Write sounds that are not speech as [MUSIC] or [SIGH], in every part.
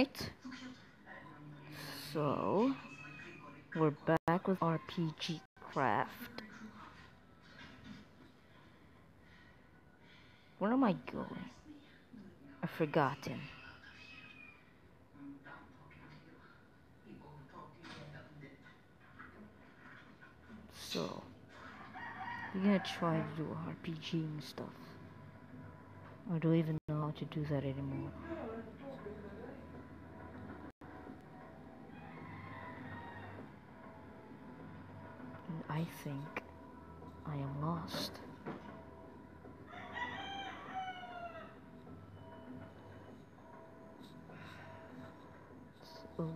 night. So, we're back with RPG Craft. Where am I going? I've forgotten. So, we're gonna try to do RPGing stuff. I don't even know how to do that anymore. And I think I am lost. So,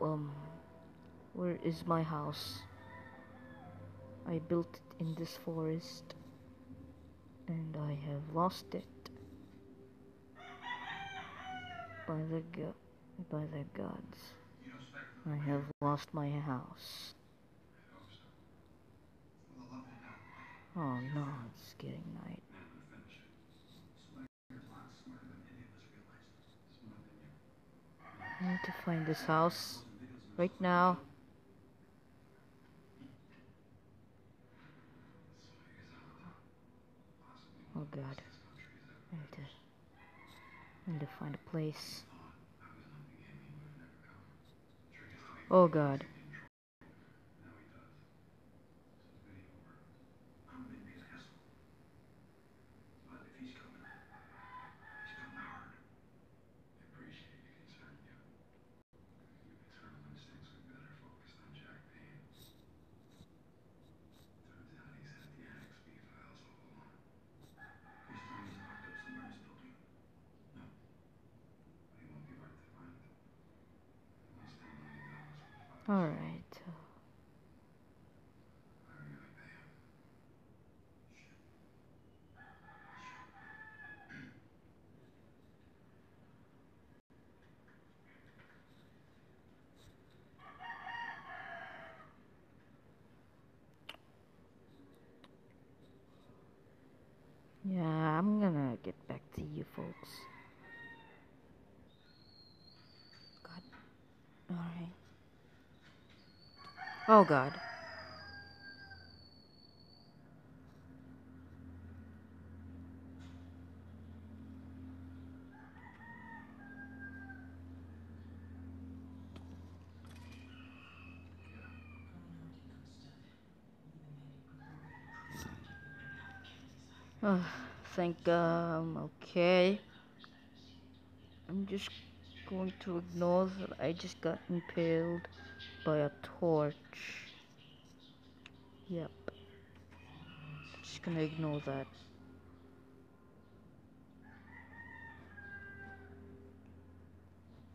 um, where is my house? I built it in this forest and I have lost it by the by the gods. I have lost my house. Oh no, it's getting night. I need to find this house right now. Oh god. I need to, I need to find a place. Oh god. Alright. Yeah, I'm gonna get back to you folks. God. Alright. Oh god. Oh, thank um okay. I'm just going to ignore that I just got impaled by a torch. Yep. Just gonna ignore that.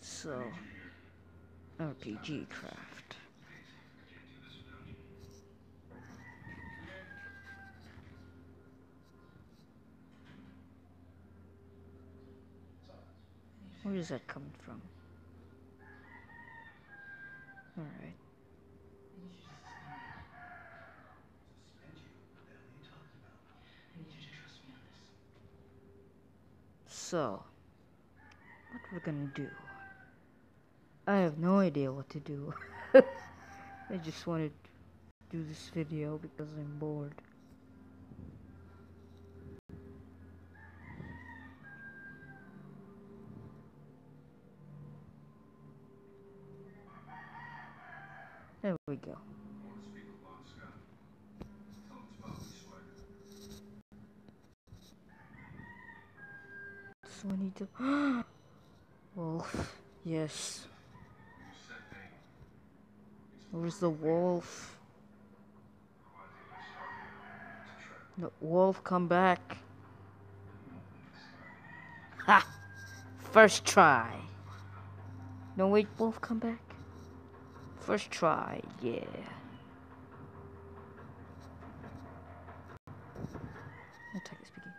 So, RPG craft. Where is that coming from? Alright. So, what we're gonna do? I have no idea what to do. [LAUGHS] I just wanted to do this video because I'm bored. We go. So I need to. wolf. Yes. Where's the wolf? The wolf, come back. Ha! First try. No, wait, wolf, come back. First try, yeah. Attack this piggy.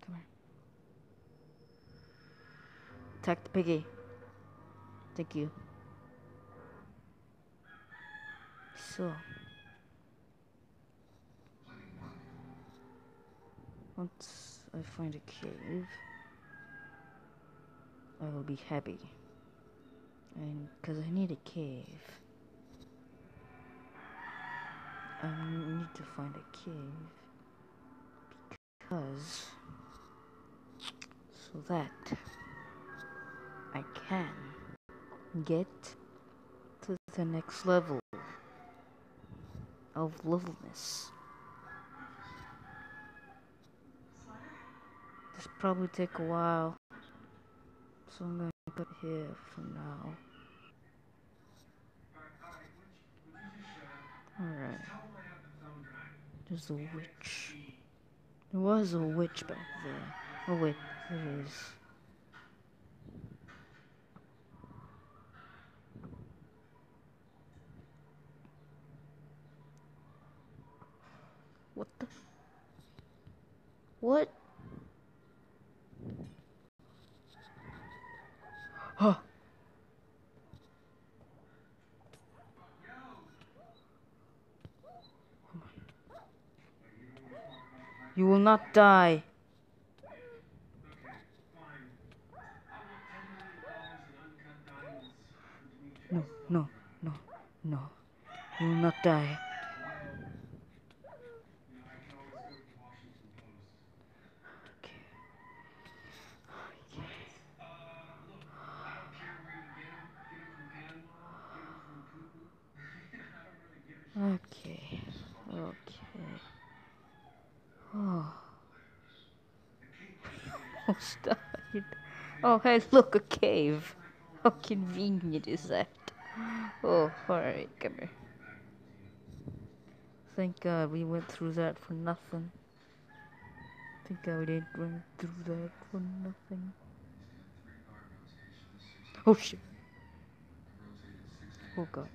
Come here. Attack the piggy. Thank you. So. Once I find a cave, I I will be happy. And because I need a cave. I need to find a cave. Because. So that. I can get to the next level of levelness. This probably take a while, so I'm gonna put here for now. Alright. There's a witch. There was a witch back there. Oh wait, there is. What the? What? You will not die. No, no, no, no. You will not die. Okay. Okay. Oh. [LAUGHS] Almost died. Oh, hey, look, a cave. How convenient is that? Oh, alright, come here. Thank God we went through that for nothing. Thank God we didn't run through that for nothing. Oh shit. Oh god.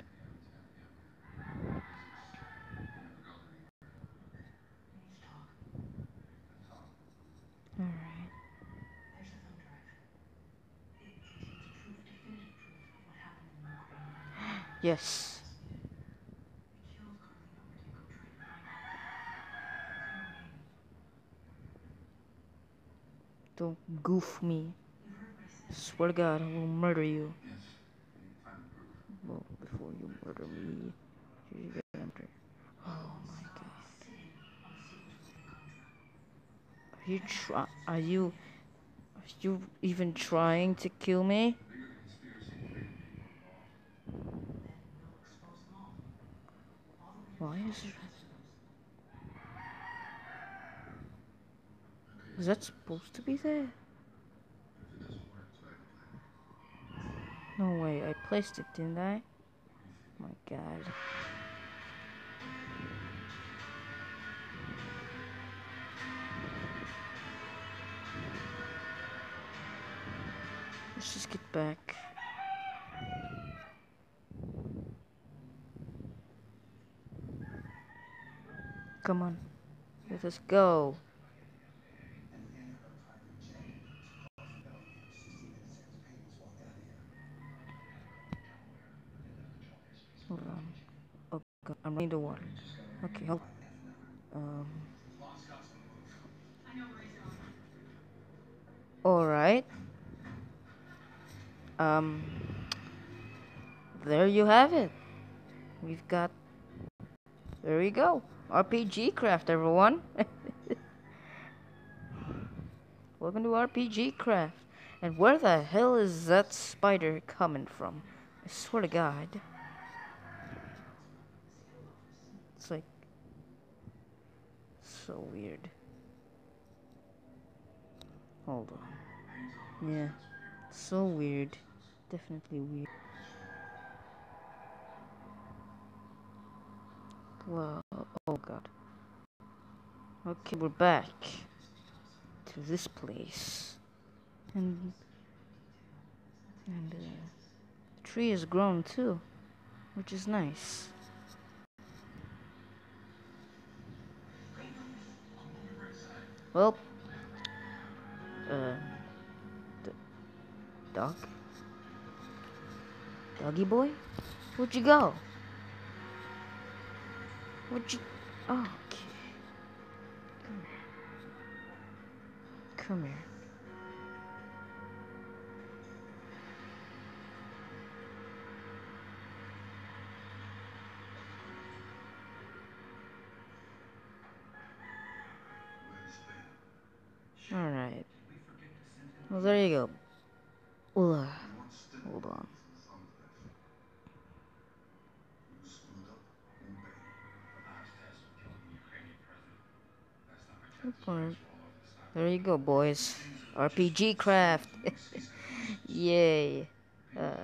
Alright. Yes. Don't goof me. Swear to God, I will murder you. Well, before you murder me, you get under. Oh my God. Are you try? Are you? Are you even trying to kill me? Why is it? Was that supposed to be there? No way, I placed it, didn't I? my god. Let's just get back. Come on. Let us go. Hold on. God, I'm running the water. Okay, hold. Um. Alright. Um. There you have it. We've got. There you go. RPG Craft, everyone. [LAUGHS] Welcome to RPG Craft. And where the hell is that spider coming from? I swear to God. It's like so weird. Hold on. Yeah. So weird. Definitely weird. Wow. Oh god. Okay, we're back to this place. And and uh, the tree has grown too, which is nice. Well, uh, d- dog, doggy boy, where'd you go? Where'd you? Oh, okay. Come here. Come here. Alright. Well, there you go. Ugh. Hold on. There you go, boys. RPG craft. [LAUGHS] Yay. Uh,